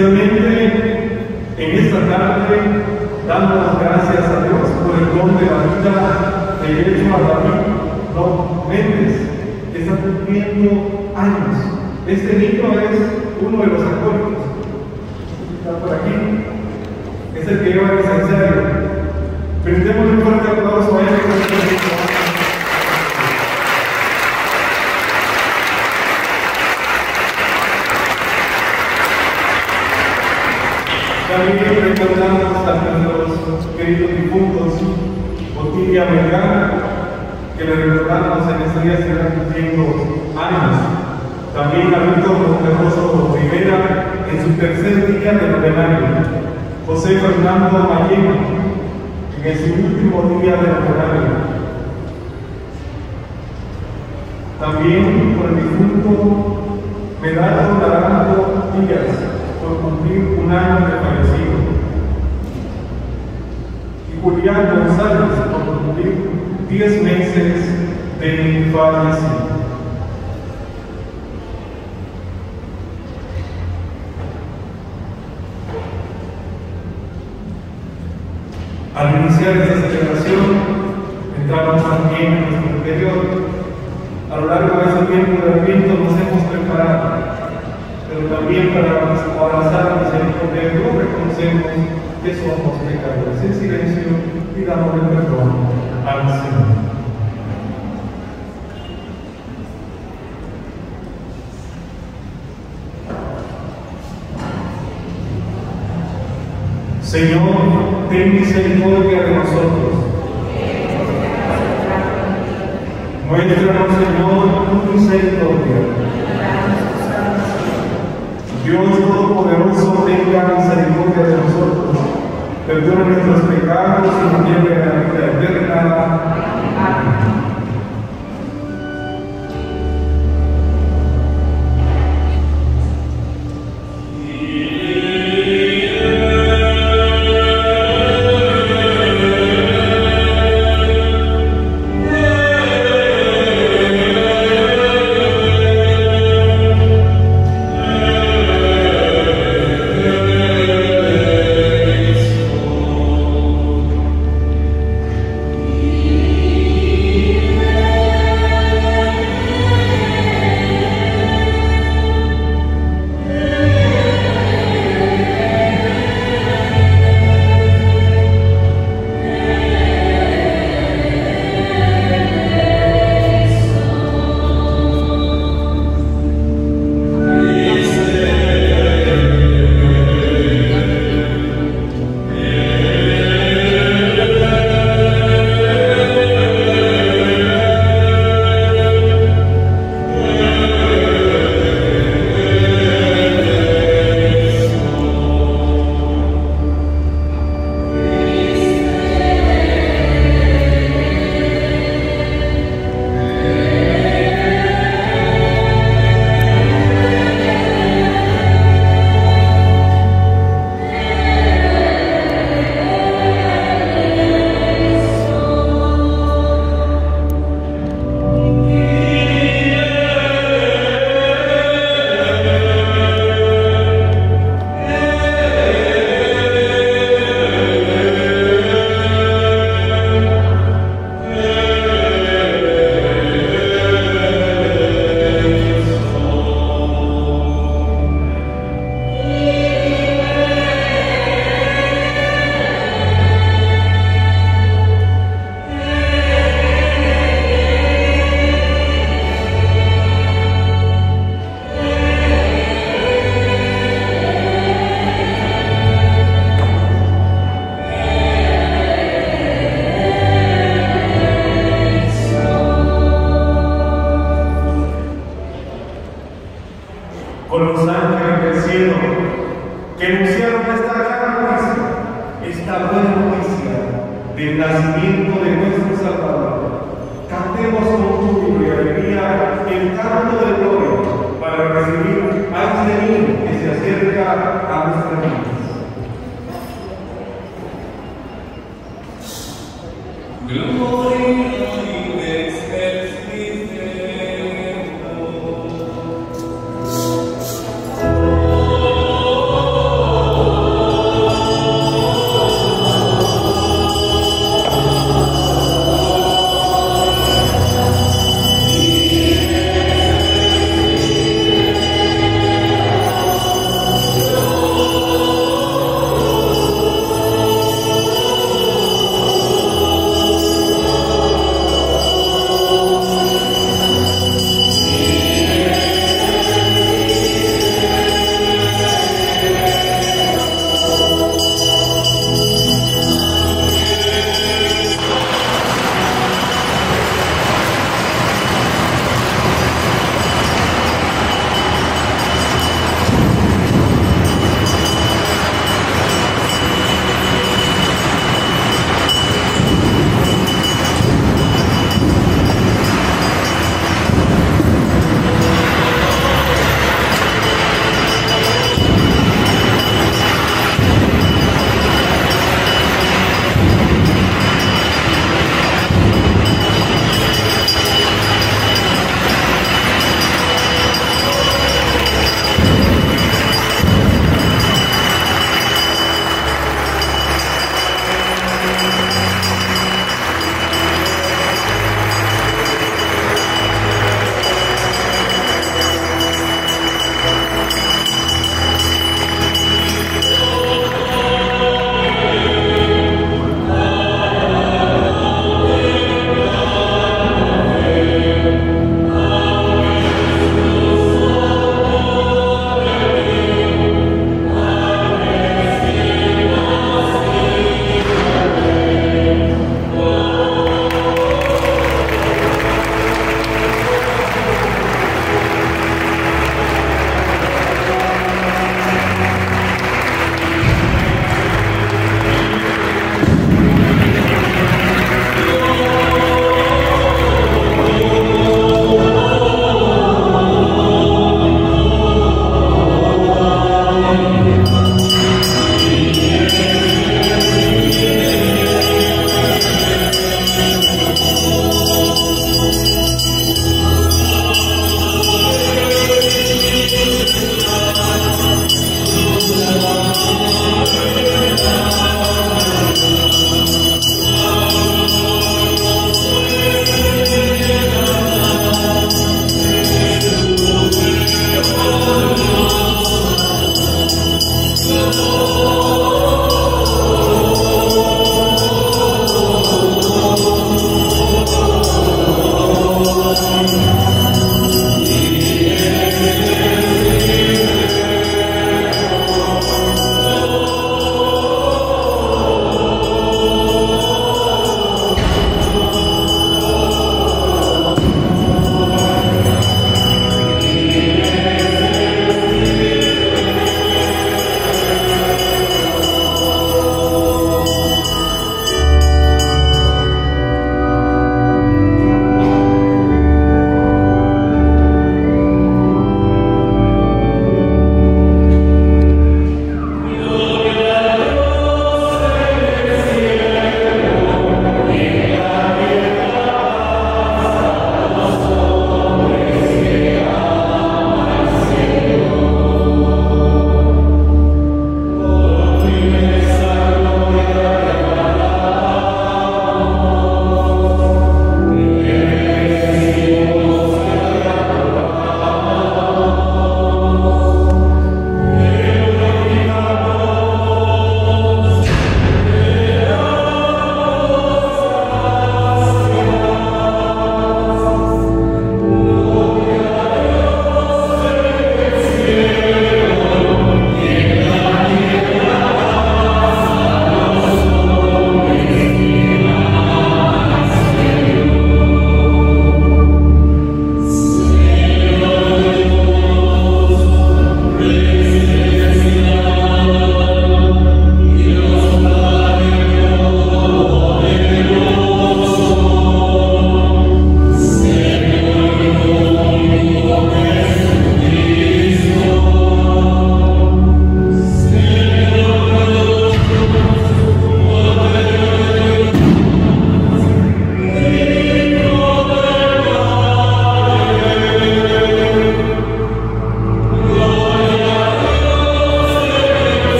Especialmente en esta tarde damos gracias a Dios por el don de la vida de hecho a David no Méndez, que está cumpliendo años. Este niño es uno de los acólitos. Está por aquí. Es el que lleva el seminario. Brindemos un fuerte aplauso a él. También recordamos a queridos difuntos, Otilia Vergara, que le recordamos en este día serán cumpliendo años. También a Víctor Monterroso Rivera en su tercer día de novenario. José Fernando Mayema en su último día de novenario. También por el difunto Medardo Naranjo Díaz, por cumplir un año de fallecido. Julián González, por cumplir 10 meses de fallecido. Al iniciar esta celebración, entramos también en nuestro interior. A lo largo de este tiempo de evento nos hemos preparado, pero también para abrazar de Dios reconocemos que somos pecadores. En silencio pidamos el perdón al Señor. Señor, ten misericordia de nosotros. Muéstranos, Señor, tu misericordia. Dios Todopoderoso, tenga misericordia de nosotros. Perdona nuestros pecados y nos lleve a la vida eterna.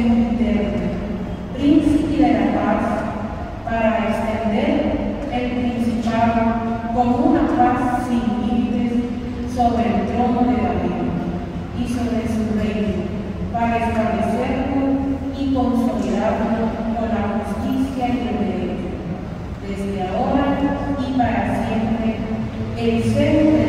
Príncipe de la paz, para extender el principado como una paz sin límites sobre el trono de David y sobre su reino, para establecerlo y consolidarlo con la justicia y el derecho, desde ahora y para siempre. El seno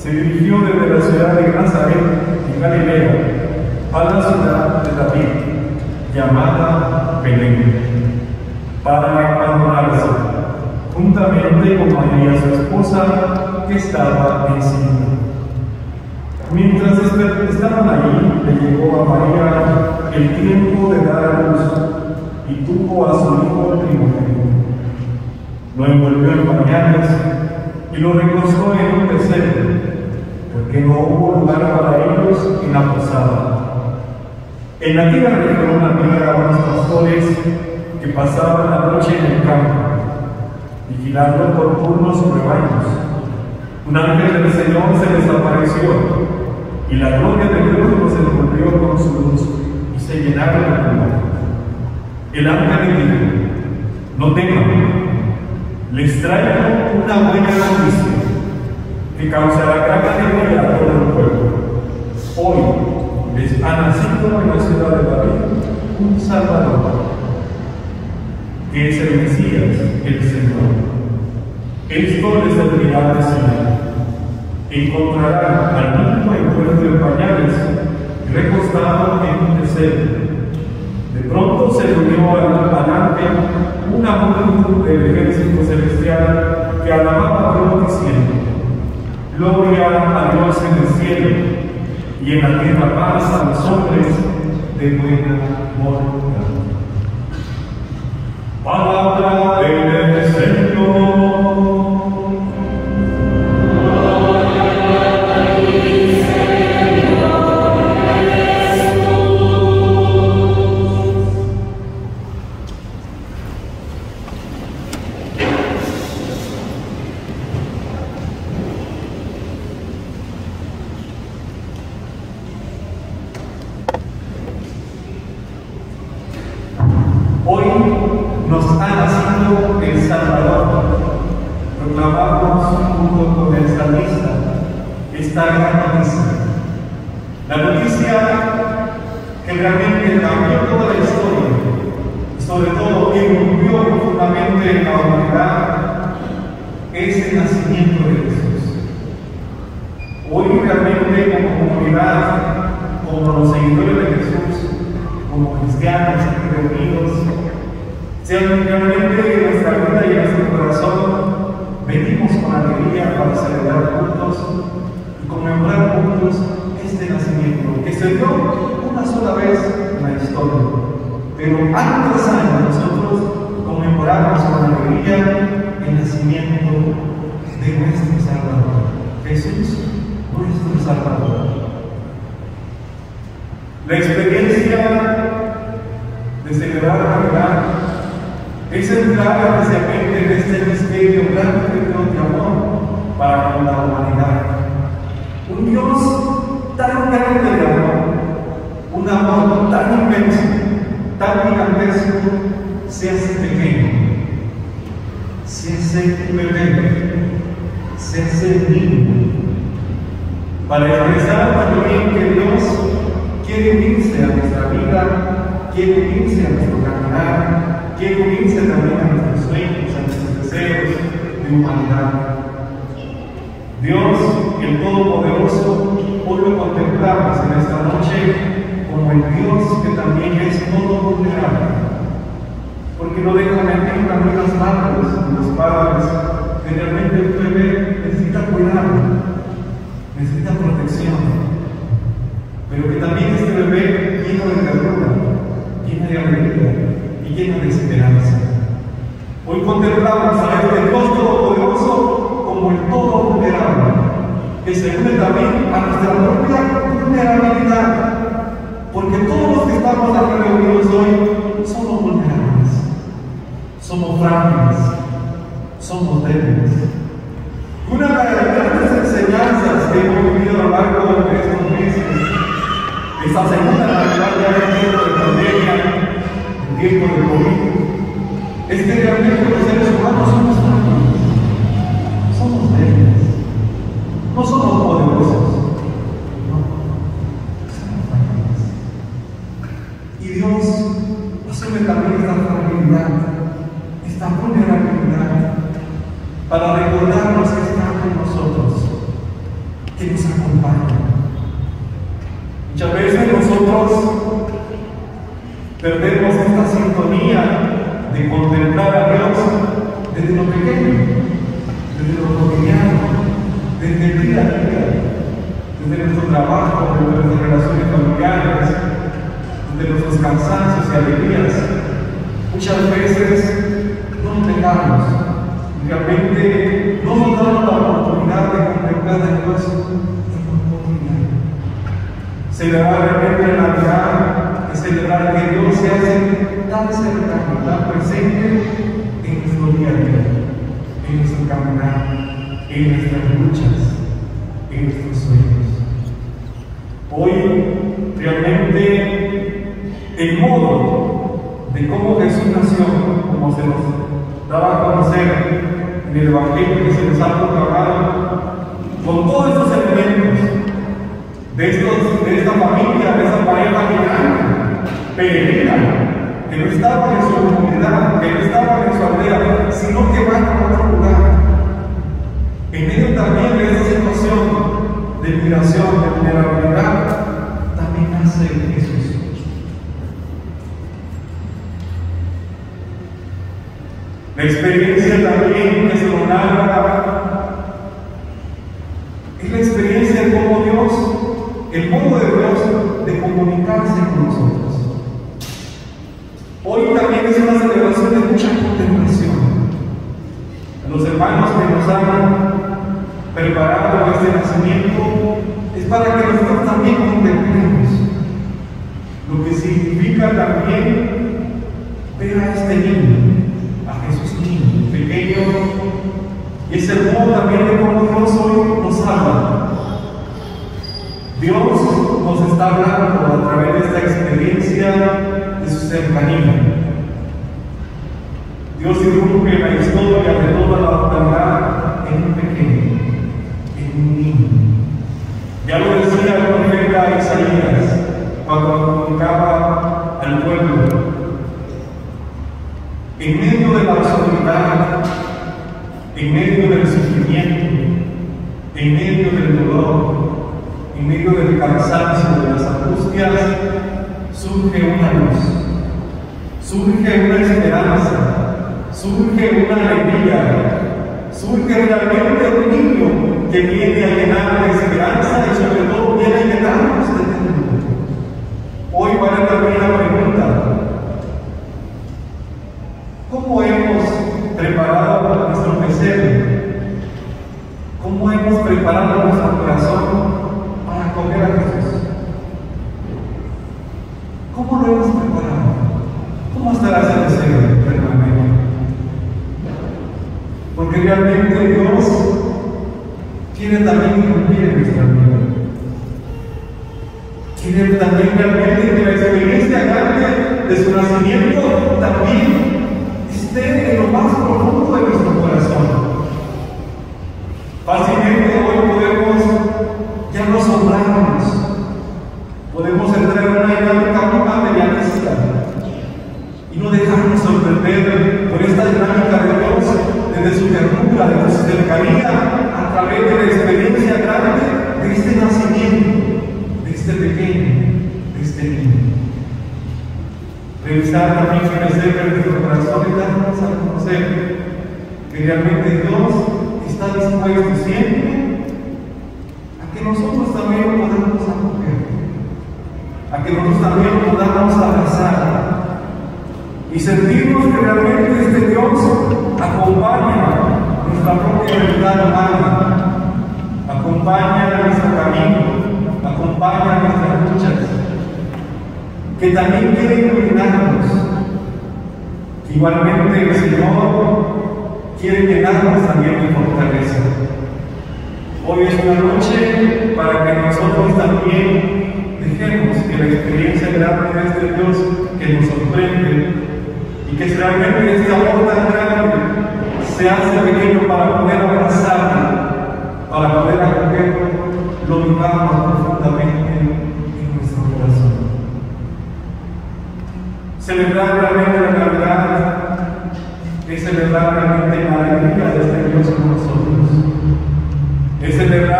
se dirigió desde la ciudad de Nazaret, en Galilea, a la ciudad de David, llamada Belén, para abandonarse, juntamente con María su esposa, que estaba encinta. Mientras estaban allí, le llegó a María el tiempo de dar a luz y tuvo a su hijo primogénito. Lo envolvió en pañales y lo recostó en un pesebre, porque no hubo lugar para ellos en la posada. En aquella región había unos pastores que pasaban la noche en el campo, vigilando por turnos rebaños. Un ángel del Señor se les apareció y la gloria de Dios los envolvió con su luz y se llenaron de temor. El ángel dijo, no teman, les traigo una buena noticia que causará gran alegría a todo el pueblo. Hoy les ha nacido en la ciudad de David un Salvador, que es el Mesías, el Señor. Esto les servirá de señal. Encontrarán al niño envuelto en pañales, recostado en un pesebre. De pronto se unió al ángel una multitud del ejército celestial que alababa a Dios diciendo, Gloria a Dios en el cielo y en la tierra paz a los hombres de buena voluntad. Palabra del Señor. Sean realmente en nuestra vida y en nuestro corazón, venimos con alegría para celebrar juntos y conmemorar juntos este nacimiento que se dio una sola vez en la historia. Pero año tras año nosotros conmemoramos con alegría el nacimiento de nuestro Salvador, Jesús, nuestro Salvador. La experiencia de celebrar Navidad es entrar precisamente en este misterio grande de Dios de amor para con la humanidad. Un Dios tan grande de amor, un amor tan inmenso, tan gigantesco, se hace pequeño, se hace un bebé, se hace niño, para expresar también que Dios quiere unirse a nuestra vida, quiere unirse a nuestro caminar, quiere unirse también a nuestros sueños, a nuestros deseos de humanidad. Dios, el Todopoderoso, hoy lo contemplamos en esta noche como el Dios que también es todo vulnerable. Porque no deja mentir también las madres y los padres que realmente el bebé necesita cuidado, necesita protección pero que también este bebé lleno de ternura, lleno de alegría y lleno de esperanza. Hoy contemplamos a este Dios Todopoderoso como el todo vulnerable, que se une también a nuestra propia vulnerabilidad, porque todos los que estamos aquí reunidos hoy somos vulnerables, somos frágiles, somos débiles. Una de las grandes enseñanzas que hemos vivido a lo largo de estos meses esta segunda Navidad ya en tiempo de pandemia, en tiempo de COVID, es que realmente los seres humanos somos frágiles, somos débiles, no somos que nos han preparado este nacimiento es para que nosotros también contemplemos lo que significa también ver a este niño, a Jesús niño, pequeño, y es el modo también de cómo Dios hoy nos salva. Dios nos está hablando a través de esta experiencia de su cercanía. Dios irrumpe la historia de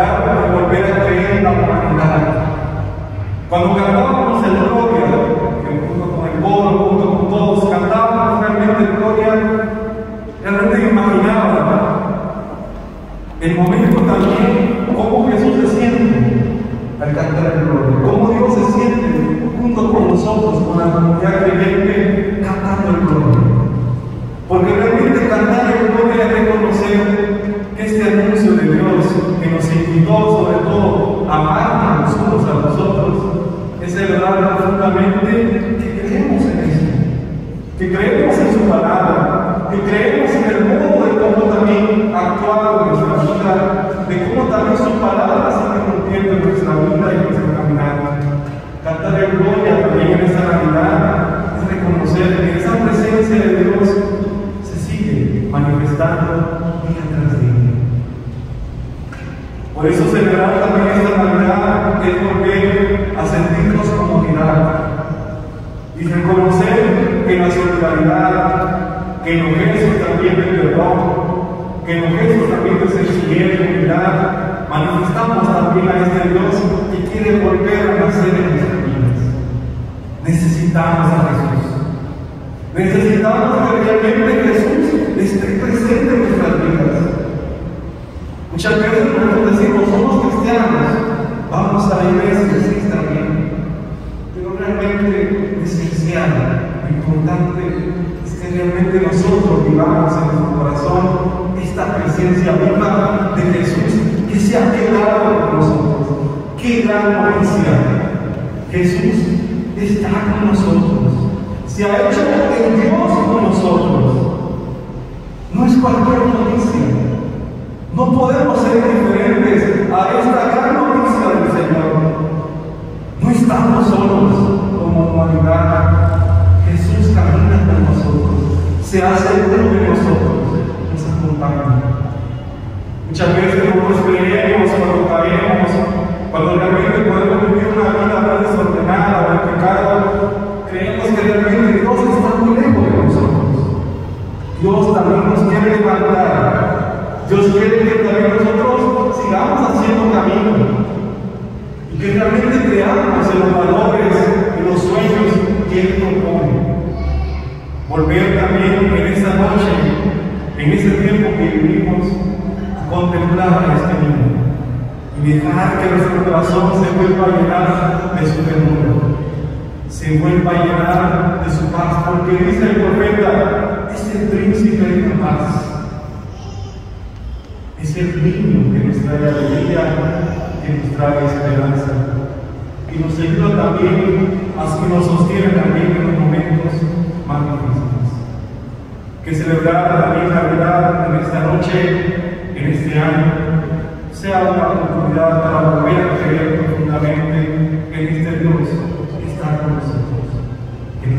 de volver a creer en la humanidad. Cuando cantábamos el Gloria, que junto con el coro, junto con todos, cantábamos realmente el Gloria, realmente imaginaba el momento también, cómo Jesús se siente al cantar el Gloria, cómo Dios se siente junto con nosotros, con la comunidad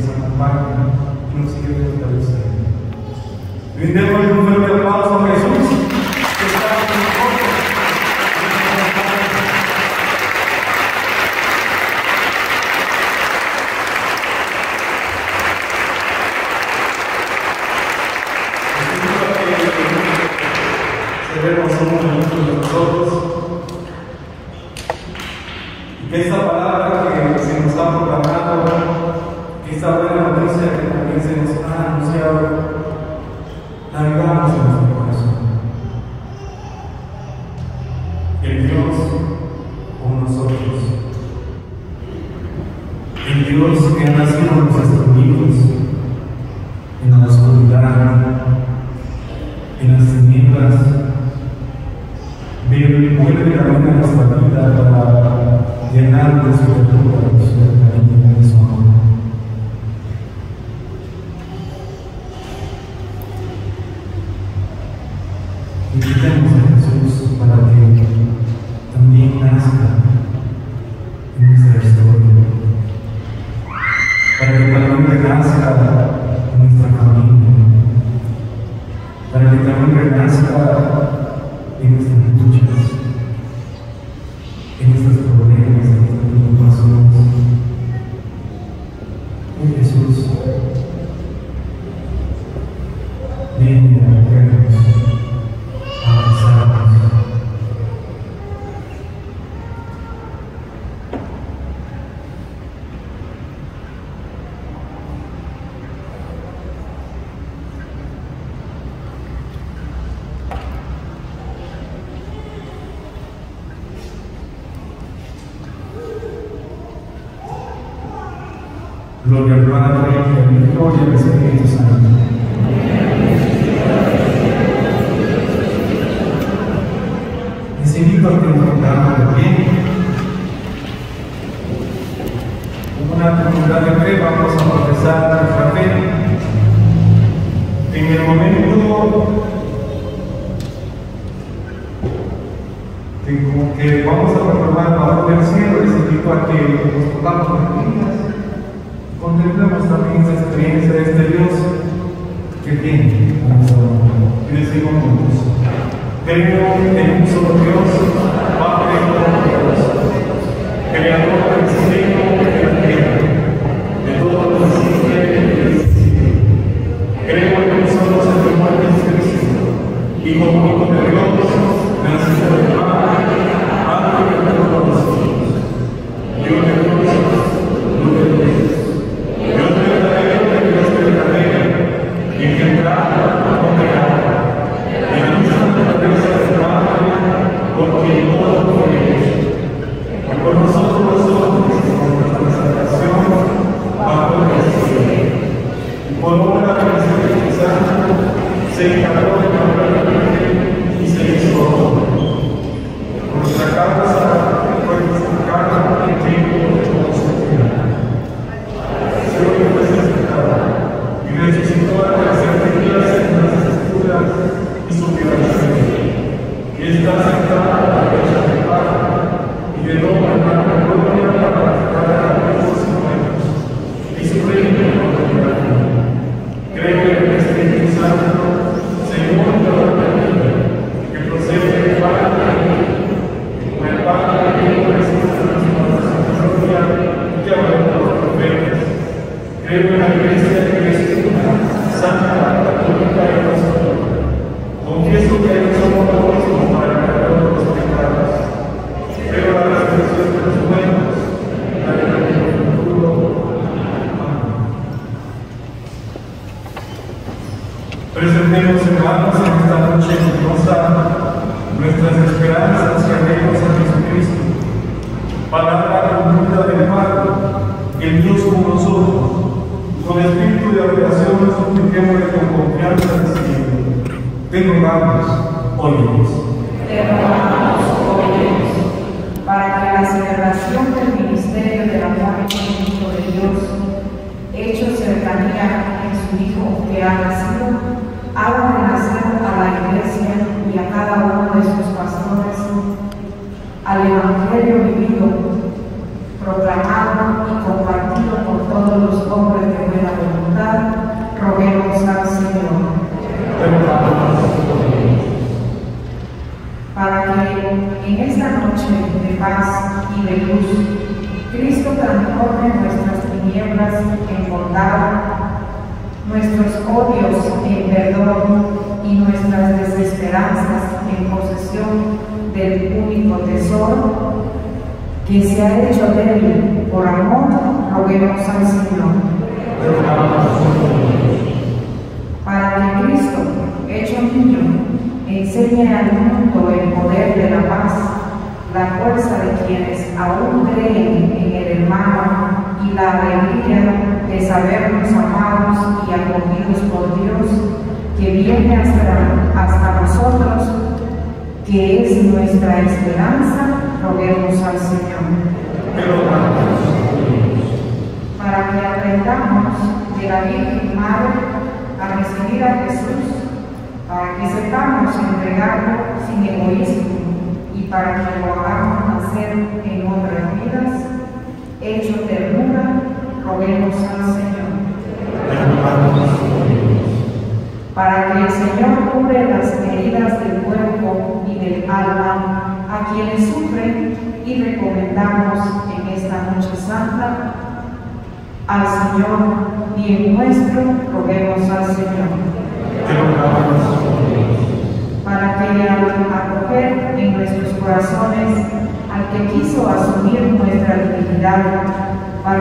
nos acompanha, que nos guia pelo teu Senhor. Vendemos o número de aplausos ao Senhor.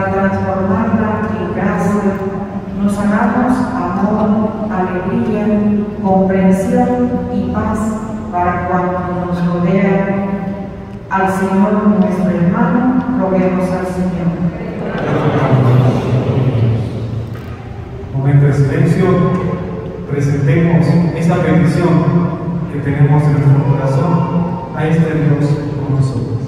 para transformarla en gracia, nos hagamos amor, alegría, comprensión y paz para cuanto nos rodea. Al Señor nuestro hermano, roguemos al Señor. Momento de silencio, presentemos esa petición que tenemos en nuestro corazón a este Dios con nosotros.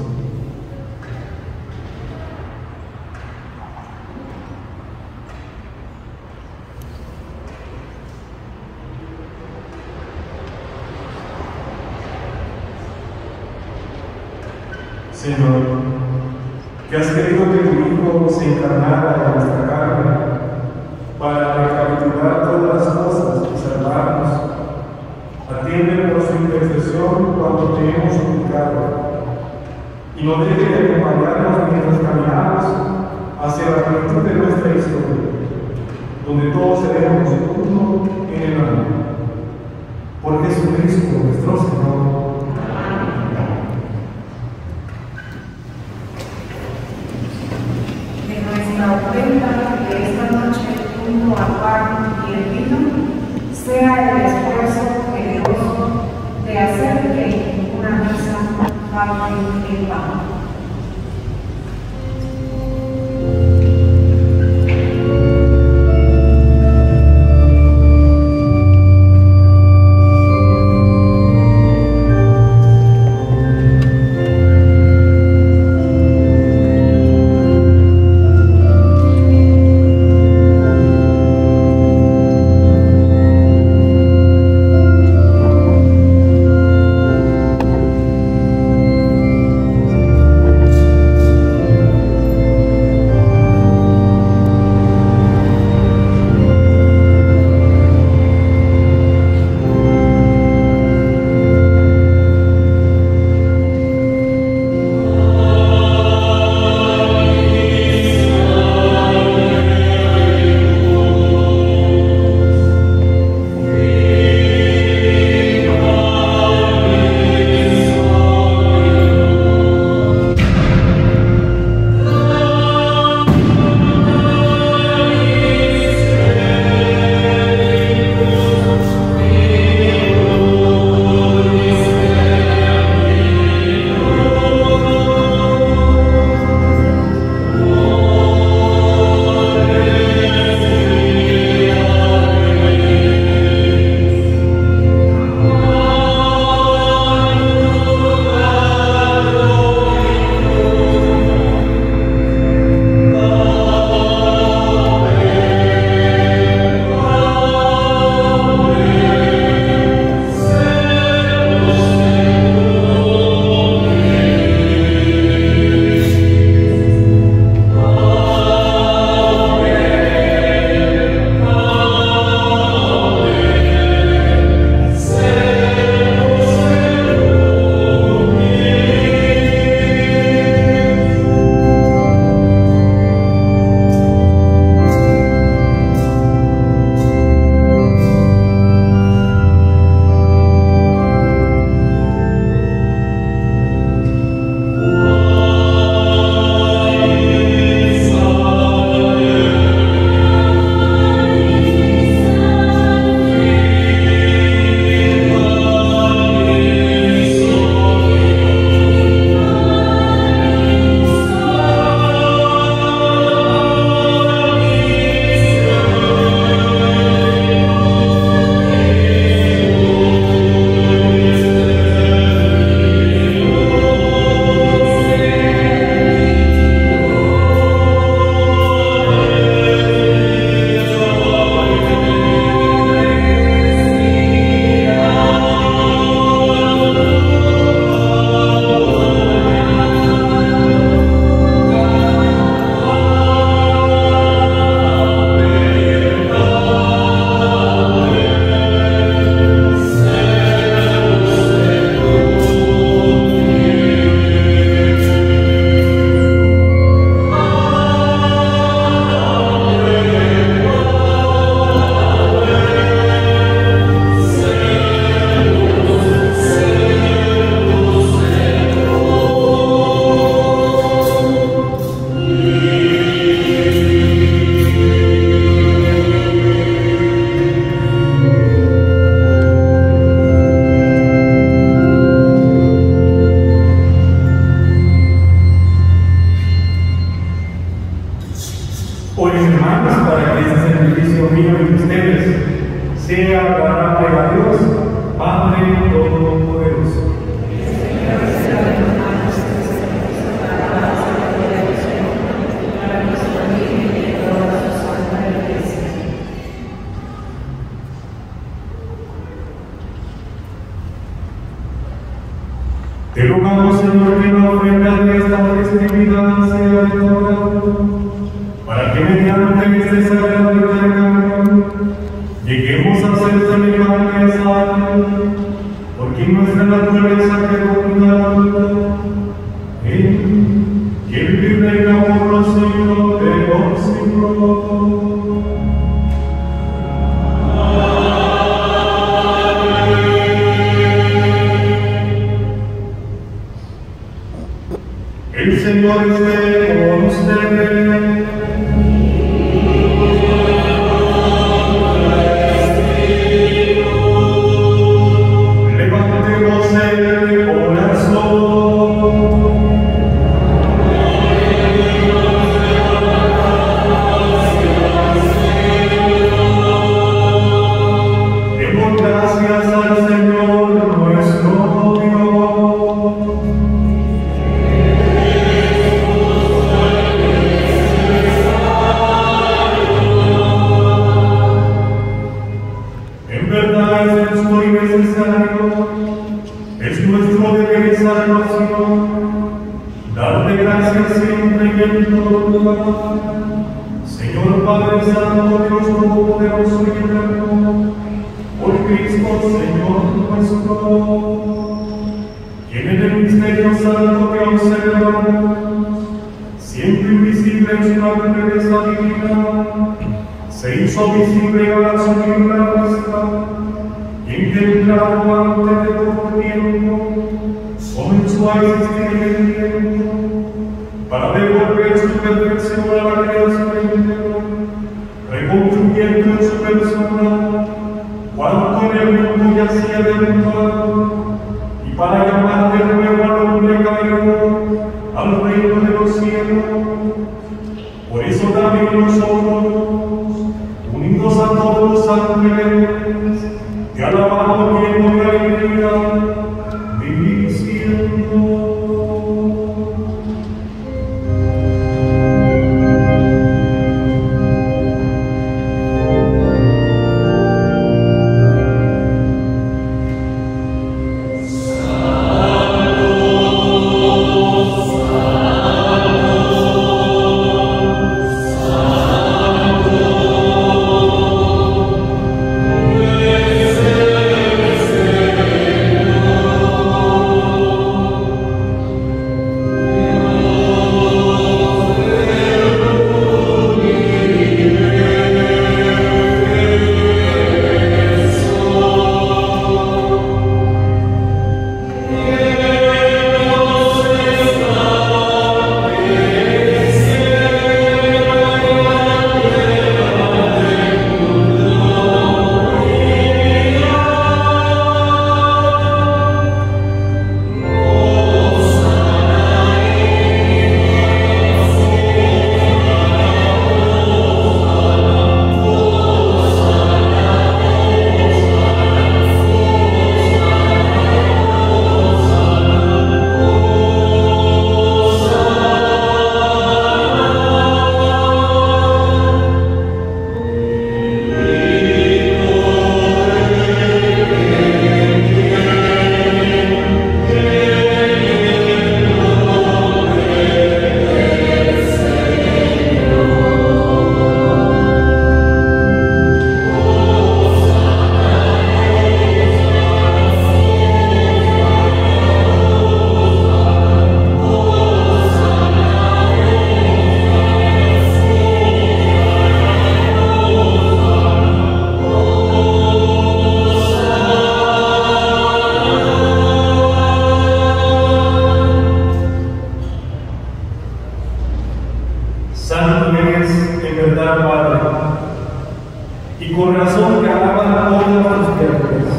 Alaban todas las criaturas,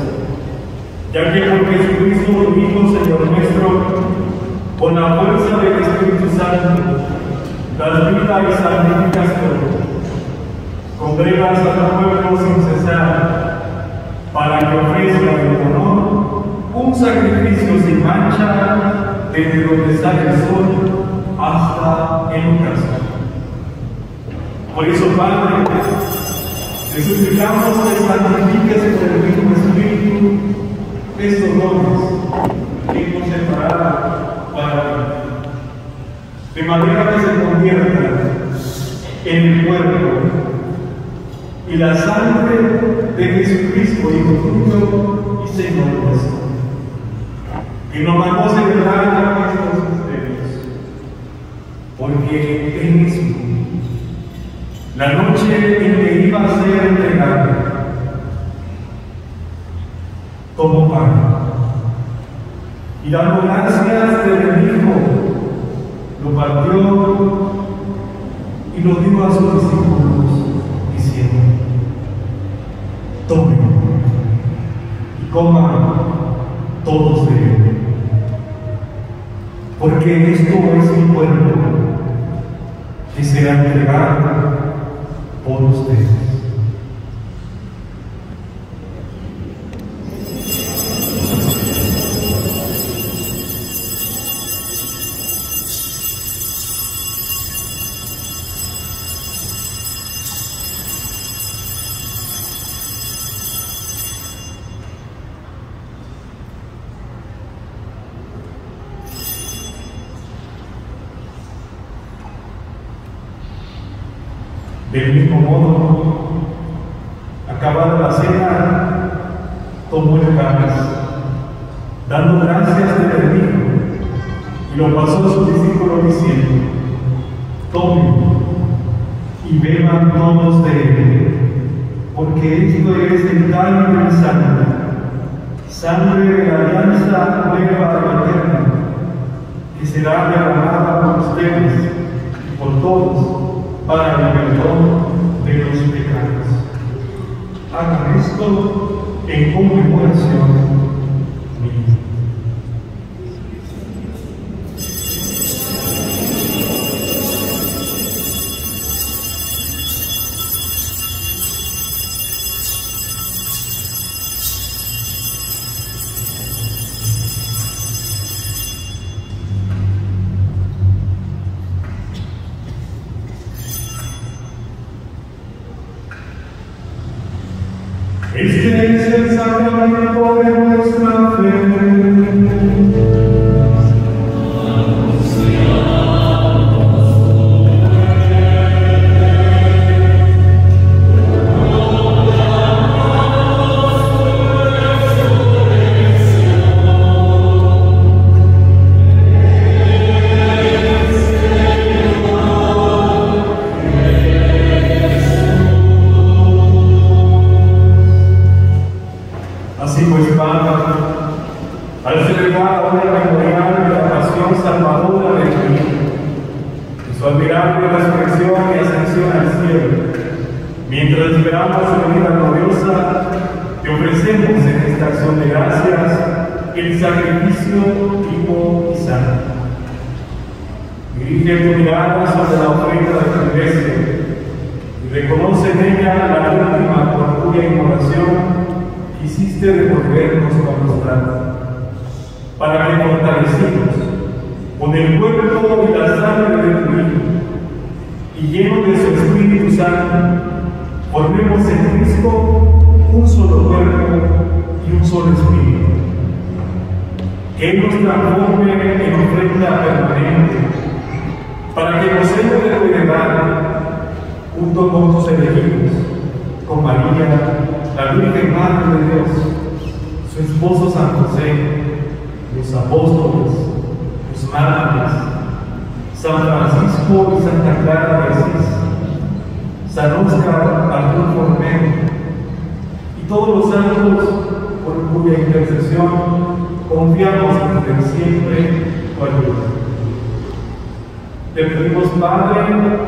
ya que por Jesucristo tu Señor nuestro, con la fuerza del Espíritu Santo, das vida y santificas todo. Congregas a tu pueblo sin cesar, para que ofrezca en honor un sacrificio sin mancha desde donde sale el sol hasta el ocaso. Por eso, Padre, te suplicamos que santifiques por el mismo Espíritu estos dones que hemos separado para ti, de manera que se conviertan en el cuerpo y la sangre de Jesucristo, Hijo tuyo y Señor nuestro. Que nos vamos a celebrar estos misterios, porque mismo la noche en que iba a ser entregado, tomó pan. Y dando gracias de bendijo, lo partió y lo dio a sus discípulos diciendo, tomen y coman todos de él, porque esto es mi cuerpo que será entregado way.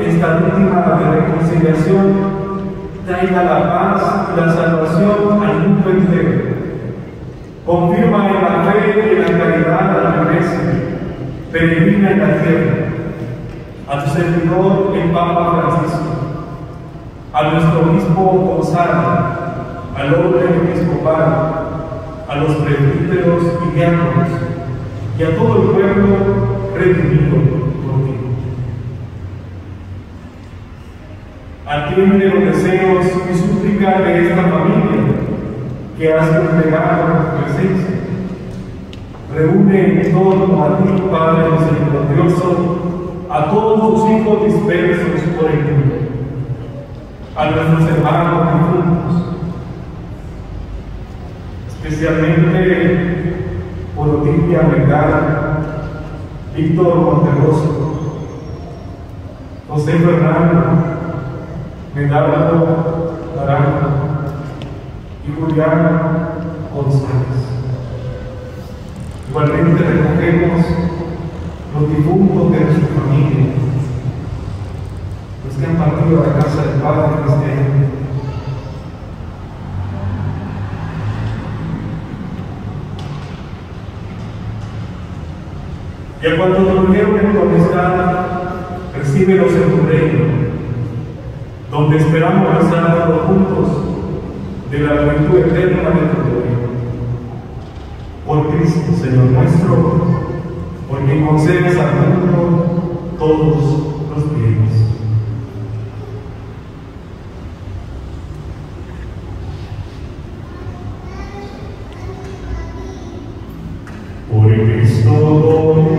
esta última de reconciliación traiga la paz Señor, a ti, Padre misericordioso, a todos tus hijos dispersos por el mundo, a nuestros hermanos difuntos, especialmente por Olivia Vergara, Víctor Monterroso, José Fernando, Medalla Nuestro, porque concedes al mundo todos los bienes. Por Cristo, Domine.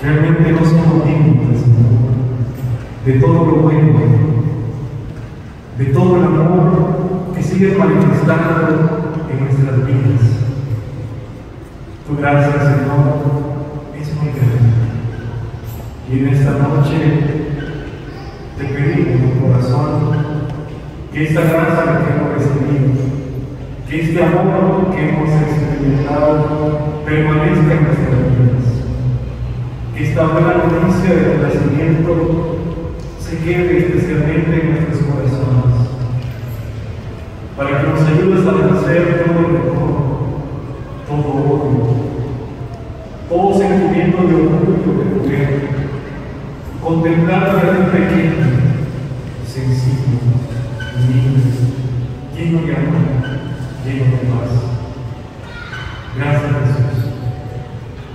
Realmente no somos dignos, de todo lo bueno, de todo el amor que sigue manifestando en nuestras vidas. Tu gracia, Señor, es muy grande. Y en esta noche te pedimos, corazón, que esta gracia que hemos recibido, que este amor que hemos experimentado permanezca en nuestras vidas esta buena noticia del nacimiento se quede especialmente en nuestros corazones, para que nos ayudes a vencer todo rencor, todo odio, todo sentimiento de orgullo de poder, contemplar a alguien pequeño, sencillo, humilde, lleno de amor, lleno de paz. Gracias Jesús.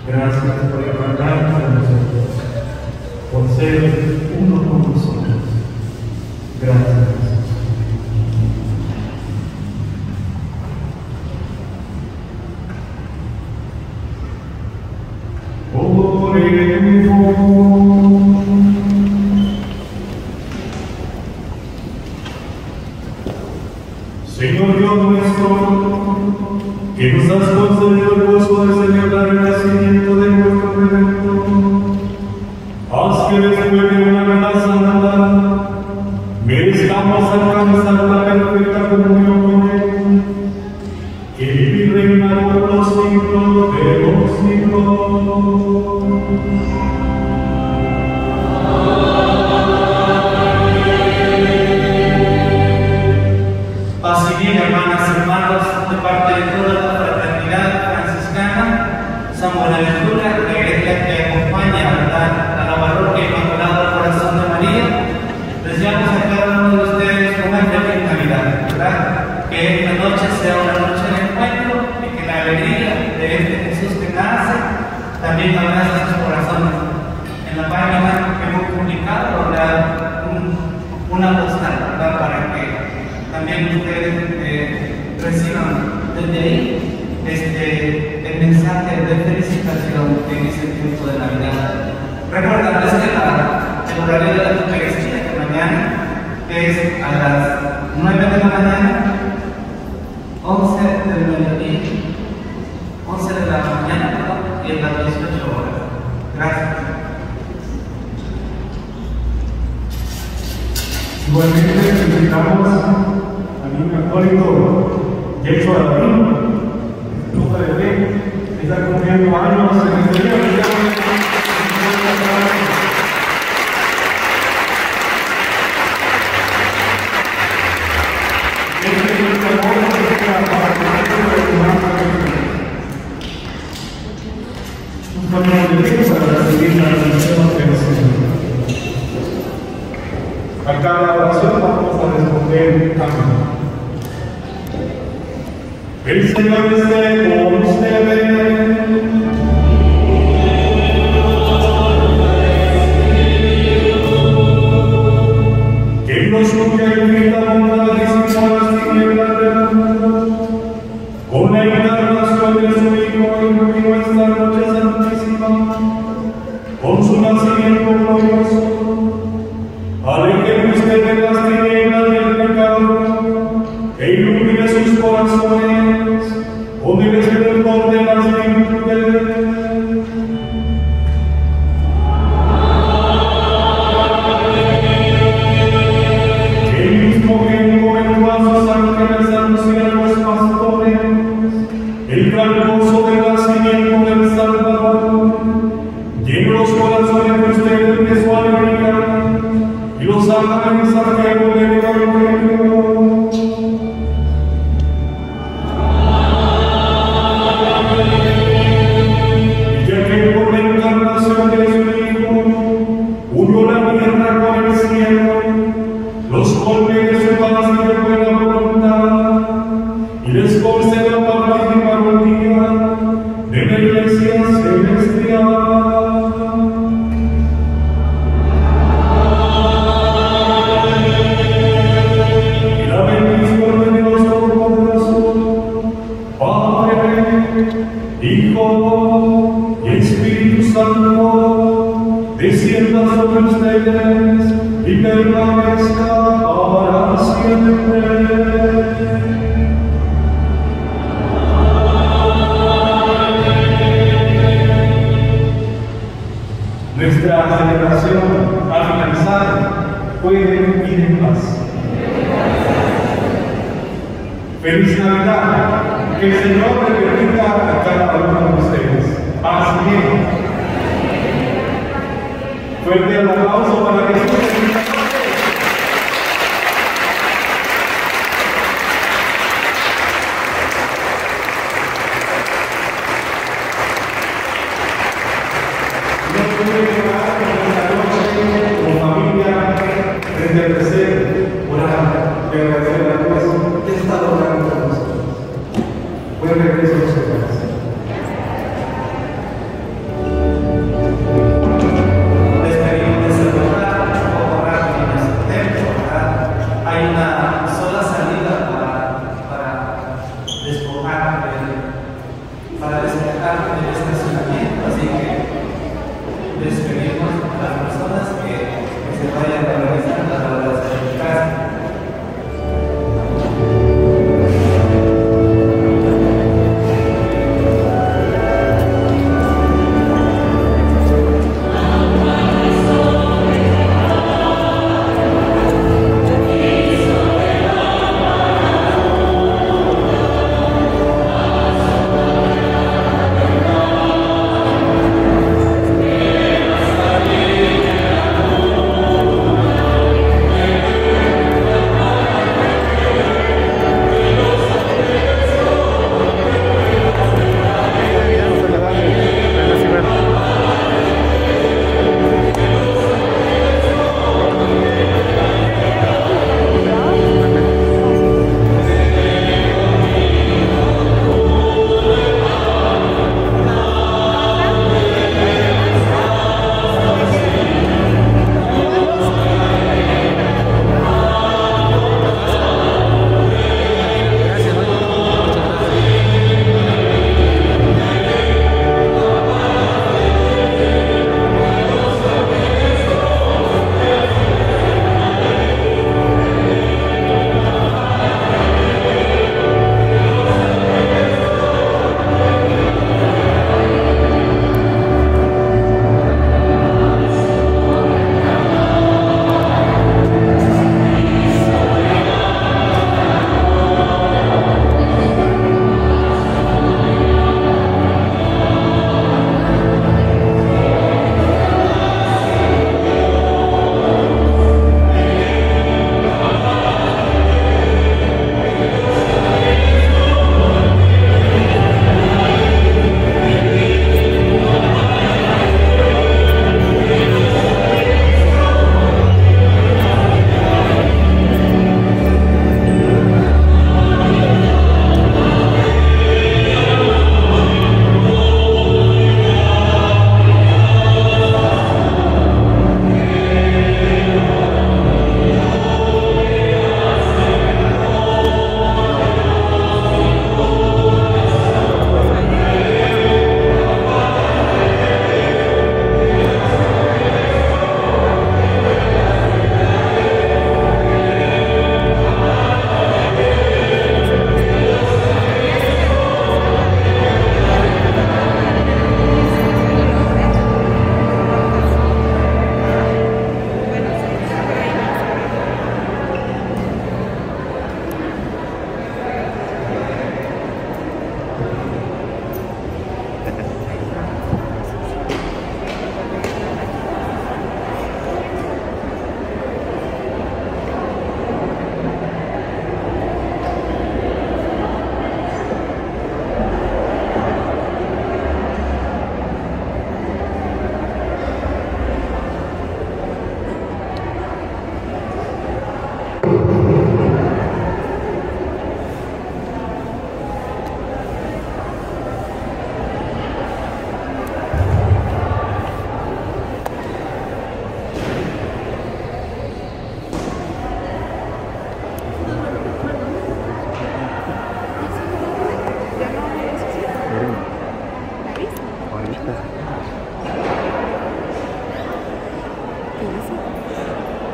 Gracias por levantar Christe Majesté, the stevem,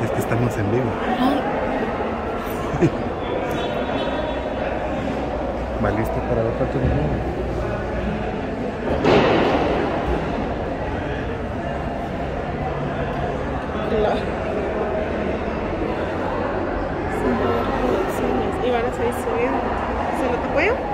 estamos en vivo. ¿Va listo para ver cuánto número? Y van a salir subiendo. ¿Se lo te apoyo?